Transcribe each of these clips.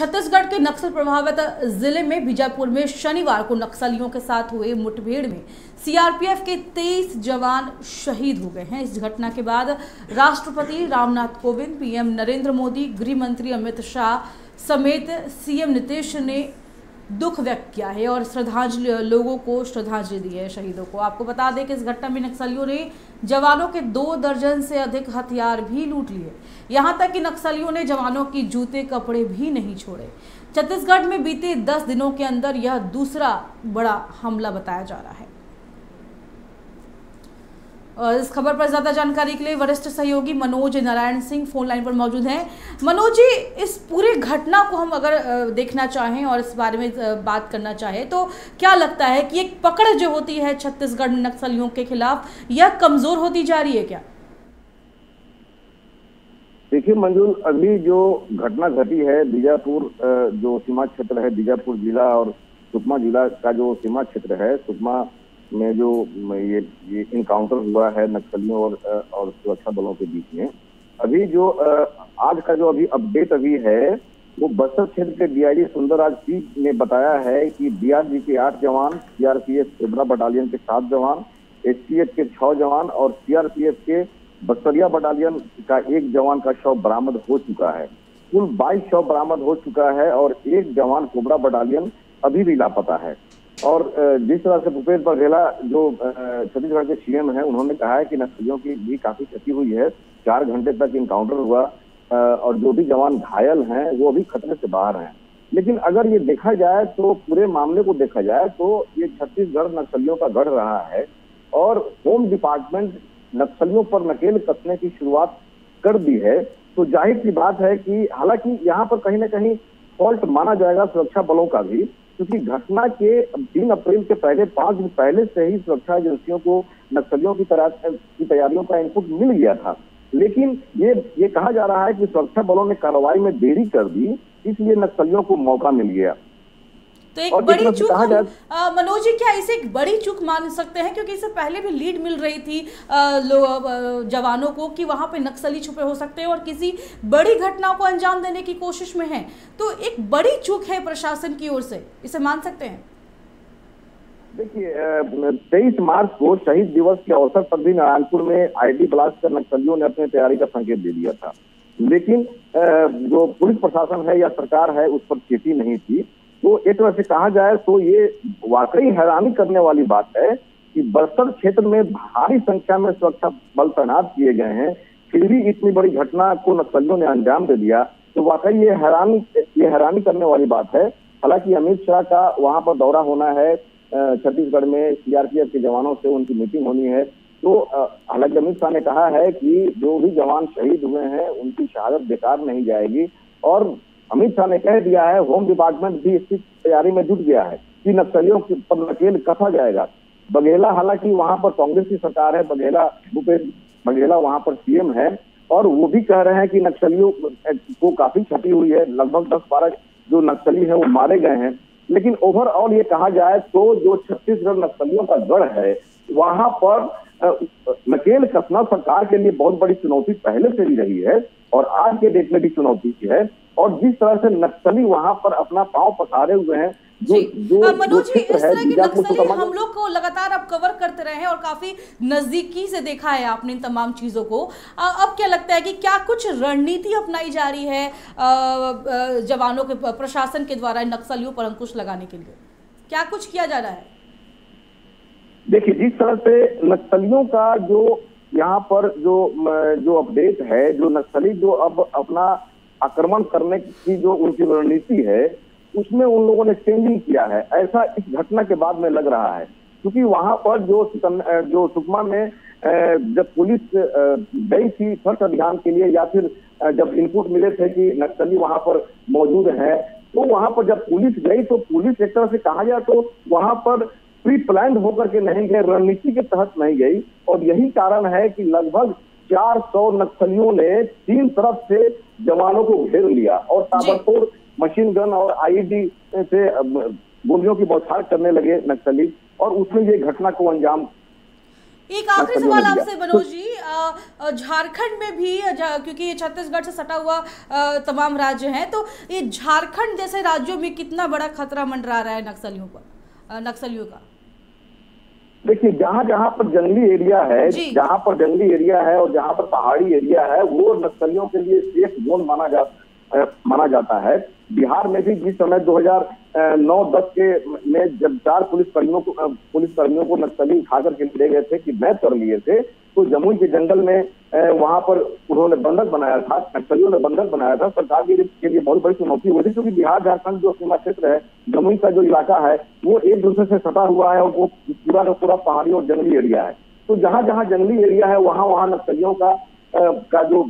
छत्तीसगढ़ के नक्सल प्रभावित ज़िले में बीजापुर में शनिवार को नक्सलियों के साथ हुए मुठभेड़ में सीआरपीएफ के 23 जवान शहीद हो गए हैं। इस घटना के बाद राष्ट्रपति रामनाथ कोविंद, पीएम नरेंद्र मोदी, गृह मंत्री अमित शाह समेत सीएम नीतीश ने दुख व्यक्त किया है और श्रद्धांजलि, लोगों को श्रद्धांजलि दी है शहीदों को। आपको बता दें कि इस घटना में नक्सलियों ने जवानों के दो दर्जन से अधिक हथियार भी लूट लिए। यहाँ तक कि नक्सलियों ने जवानों की जूते, कपड़े भी नहीं छोड़े। छत्तीसगढ़ में बीते दस दिनों के अंदर यह दूसरा बड़ा हमला बताया जा रहा है। इस खबर पर ज़्यादा जानकारी के लिए वरिष्ठ सहयोगी मनोज नारायण सिंह फ़ोन लाइन पर मौजूद हैं। मनोज जी, इस पूरी घटना को हम अगर देखना चाहें और इस बारे में बात करना चाहें तो क्या लगता है कि एक पकड़ जो होती है छत्तीसगढ़ में नक्सलियों के खिलाफ, यह कमज़ोर होती जा रही है क्या? देखिए मंजूर अभी जो घटना घटी है, बीजापुर जो सीमा क्षेत्र है, बीजापुर जिला और सुकमा जिला का जो सीमा क्षेत्र है, सुकमा में जो ये ये इनकाउंटर हुआ है नक्सलियों और और सुरक्षा बलों के बीच में, अभी जो आज का जो अभी अपडेट अभी है, वो बस्तर क्षेत्र के डीआईजी सुंदरराज पी ने बताया है कि डीआरजी के आठ जवान सीआरपीएफ कोबरा बटालियन के सात जवान एसटीएफ के छह जवान और सीआरपीएफ के बस्तरिया बटालियन का एक जवान का शव बरामद हो चुका है। कुल 22 शव बरामद हो चुका है और एक जवान कोबरा बटालियन अभी भी लापता है। और जिस तरह से भूपेश बघेला जो छत्तीसगढ़ के सीएम हैं, उन्होंने कहा है कि नक्सलियों की भी काफ़ी क्षति हुई है। चार घंटे तक इनकाउंटर हुआ और जो भी जवान घायल हैं, वो अभी खतरे से बाहर हैं। लेकिन अगर ये देखा जाए तो पूरे मामले को देखा जाए तो ये छत्तीसगढ़ नक्सलियों का गढ़ रहा है और होम डिपार्टमेंट नक्सलियों पर नकेल कसने की शुरुआत कर दी है। तो ज़ाहिर सी बात है कि हालाँकि यहाँ पर कहीं ना कहीं फॉल्ट माना जाएगा सुरक्षा बलों का भी क्योंकि घटना के तीन अप्रैल के पहले, पाँच दिन पहले से ही सुरक्षा एजेंसियों को, नक्सलियों की की तैयारियों का इनपुट मिल गया था। लेकिन ये ये कहा जा रहा है कि सुरक्षा बलों ने कार्रवाई में देरी कर दी, इसलिए नक्सलियों को मौका मिल गया। तो एक बड़ी चूक मनोज जी क्या इसे एक बड़ी चूक मान सकते हैं? क्योंकि इससे पहले भी लीड मिल रही थी जवानों को कि वहाँ पे नक्सली छुपे हो सकते हैं और किसी बड़ी घटना को अंजाम देने की कोशिश में है। तो एक बड़ी चूक है प्रशासन की ओर से इसे मान सकते हैं? देखिए तेईस मार्च को शहीद दिवस के अवसर पर भी नारायणपुर में आईडी ब्लास्ट कर नक्सलियों ने अपनी तैयारी का संकेत दे दिया था। लेकिन जो पुलिस प्रशासन है या सरकार है उस पर खेती नहीं थी। तो एक तरह से कहा जाए तो ये वाकई हैरानी करने वाली बात है कि बस्तर क्षेत्र में भारी संख्या में सुरक्षा बल तैनात किए गए हैं। फिर भी इतनी बड़ी घटना को नक्सलियों ने अंजाम दे दिया। तो वाकई ये हैरानी ये हैरानी करने वाली बात है। हालाँकि अमित शाह का वहाँ पर दौरा होना है। छत्तीसगढ़ में सीआरपीएफ के जवानों से उनकी मीटिंग होनी है। तो हालाँकि अमित शाह ने कहा है कि जो भी जवान शहीद हुए हैं, उनकी शहादत बेकार नहीं जाएगी। और अमित शाह ने कह दिया है होम डिपार्टमेंट भी इसकी तैयारी में जुट गया है कि नक्सलियों पर नकेल कसा जाएगा। बघेला, हालाँकि वहाँ पर कांग्रेस की सरकार है, बघेला, भूपेश बघेला वहाँ पर सीएम है, और वो भी कह रहे हैं कि नक्सलियों को काफ़ी क्षति हुई है। लगभग दस बारह जो नक्सली है वो मारे गए हैं। लेकिन ओवरऑल ये कहा जाए तो जो छत्तीसगढ़ नक्सलियों का गढ़ है, वहाँ पर नकेल कसना सरकार के लिए बहुत बड़ी चुनौती पहले से ही रही है, और आज के डेट में भी चुनौती है। और जिस तरह से नक्सली वहाँ पर अपना पाँव पसारे हुए हैं जो जो। मनोज जी इस तरह की नक्सली हम लोग को लगातार अब कवर करते रहे हैं और काफ़ी नजदीकी से देखा है आपने इन तमाम चीज़ों को। अब क्या लगता है कि क्या कुछ रणनीति अपनाई जा रही है जवानों के प्रशासन के द्वारा नक्सलियों पर अंकुश लगाने के लिए? क्या कुछ किया जा रहा है? देखिए जिस तरह से नक्सलियों का जो यहाँ पर जो जो अपडेट है जो नक्सली जो अब अपना आक्रमण करने की जो उनकी रणनीति है, उसमें उन लोगों ने चेंजिंग किया है। ऐसा इस घटना के बाद में लग रहा है। क्योंकि वहाँ पर जो जो सुकमा में जब पुलिस गई थी सर्च अभियान के लिए या फिर जब इनपुट मिले थे कि नक्सली वहाँ पर मौजूद है तो वहाँ पर जब पुलिस गई तो पुलिस एक तरह से कहा जाए तो वहाँ पर प्री प्लान होकर के नहीं गए, रणनीति के तहत नहीं गई। और यही कारण है कि लगभग 400 नक्सलियों ने तीन तरफ़ से जवानों को घेर लिया और ताबड़तोड़ मशीन गन और आईडी से गोलियों की बौछार करने लगे नक्सली और उसमें ये घटना को अंजाम एक आखिरी सवाल आपसे मनोज जी झारखंड में भी क्योंकि ये छत्तीसगढ़ से सटा हुआ तमाम राज्य हैं तो ये झारखंड जैसे राज्यों में कितना बड़ा खतरा मंडरा रहा है नक्सलियों पर नक्सलियों का? देखिए जहाँ जहाँ पर जंगली एरिया है जहाँ पर जंगली एरिया है और जहाँ पर पहाड़ी एरिया है वो नक्सलियों के लिए सेफ़ जोन माना जा माना जाता है। बिहार में भी जिस समय 2009-10 के में जब चार पुलिस कर्मियों को पुलिस कर्मियों को नक्सली उठा करके ले गए थे कि मैं कर लिए थे तो जमुई के जंगल में वहाँ पर उन्होंने बंधक बनाया था, नक्सलियों ने बंधक बनाया था। सरकार के लिए बहुत बड़ी चुनौती हुई थी, क्योंकि बिहार, झारखंड जो सीमा क्षेत्र है, जमुई का जो इलाका है, वो एक दूसरे से सटा हुआ है और वो पूरा का पूरा पहाड़ी और जंगली एरिया है। तो जहाँ जहाँ जंगली एरिया है, वहाँ वहाँ नक्सलियों का का जो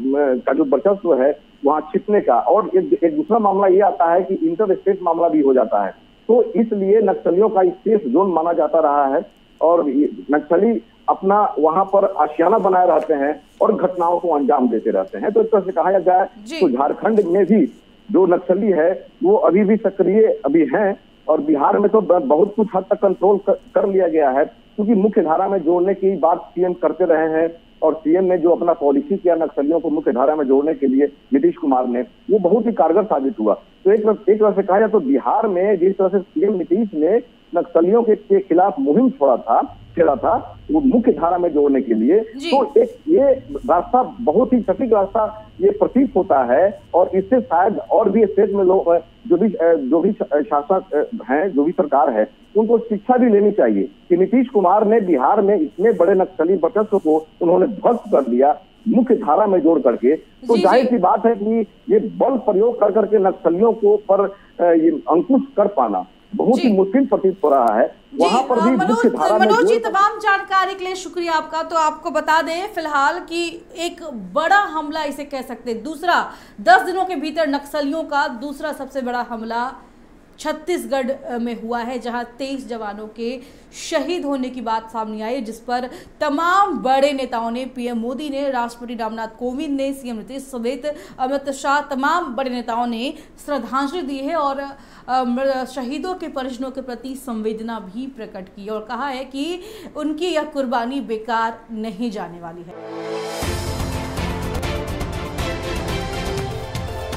का जो वर्चस्व है वहाँ छिपने का। और एक, एक दूसरा मामला ये आता है कि इंटर स्टेट मामला भी हो जाता है। तो इसलिए नक्सलियों का सेफ़ जोन माना जाता रहा है। और नक्सली अपना वहाँ पर आशियाना बनाए रहते हैं और घटनाओं को अंजाम देते रहते हैं। तो इस तरह से कहा जाए तो झारखंड में भी जो नक्सली है वो अभी भी सक्रिय अभी हैं। और बिहार में तो बहुत कुछ हद तक कंट्रोल कर, कर लिया गया है। क्योंकि मुख्य धारा में जोड़ने की बात सीएम करते रहे हैं। और सीएम ने जो अपना पॉलिसी किया नक्सलियों को मुख्य धारा में जोड़ने के लिए नीतीश कुमार ने वो बहुत ही कारगर साबित हुआ। तो एक एक तरह से कहा जाए तो बिहार में जिस तरह से सीएम नीतीश ने नक्सलियों के, के खिलाफ मुहिम छोड़ा था छेड़ा था वो मुख्य धारा में जोड़ने के लिए। तो एक ये रास्ता बहुत ही सटीक रास्ता ये प्रतीत होता है और इससे शायद और भी स्टेट में लोग जो भी जो भी शासक हैं जो भी सरकार है उनको शिक्षा भी लेनी चाहिए कि नीतीश कुमार ने बिहार में इतने बड़े नक्सली वर्चस्व को उन्होंने ध्वस्त कर दिया मुख्य धारा में जोड़ करके। तो ज़ाहिर सी बात है कि ये बल प्रयोग कर करके नक्सलियों को पर ये अंकुश कर पाना। बहुत ही मुश्किल प्रतीत हो रहा है। वहाँ पर भी मुख्य धारा मनोज जी तमाम जानकारी के लिए शुक्रिया आपका। तो आपको बता दें फ़िलहाल कि एक बड़ा हमला इसे कह सकते हैं। दूसरा दस दिनों के भीतर नक्सलियों का दूसरा सबसे बड़ा हमला छत्तीसगढ़ में हुआ है, जहाँ तेईस जवानों के शहीद होने की बात सामने आई, जिस पर तमाम बड़े नेताओं ने, पीएम मोदी ने, राष्ट्रपति रामनाथ कोविंद ने, सीएम नीतीश समेत अमित शाह, तमाम बड़े नेताओं ने श्रद्धांजलि दी है और शहीदों के परिजनों के प्रति संवेदना भी प्रकट की और कहा है कि उनकी यह कुर्बानी बेकार नहीं जाने वाली है।